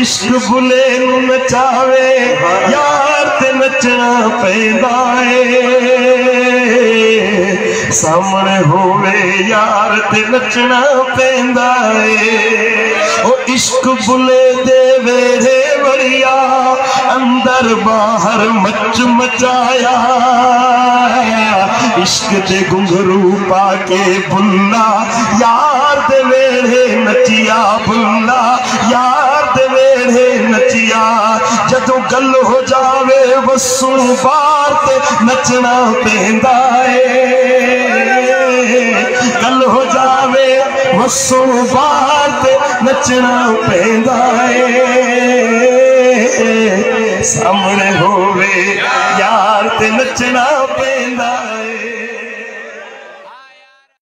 इश्क बुले नचावे, यार ते नचना पैदा सामने होवे यार ते नचना पैदा ओ इश्क बुले दे वेरे बढ़िया अंदर बाहर मच मचाया। इश्क दे घुंघरू पाके बुल्ला यार दे वेड़े नचिया बुल्ला यार दे नचिया। जदों गल हो जावे वसू बार नचना पेंदा गल हो जावे वसू बार नचना पेंदा सामने होवे, यार ते नचना पेंदा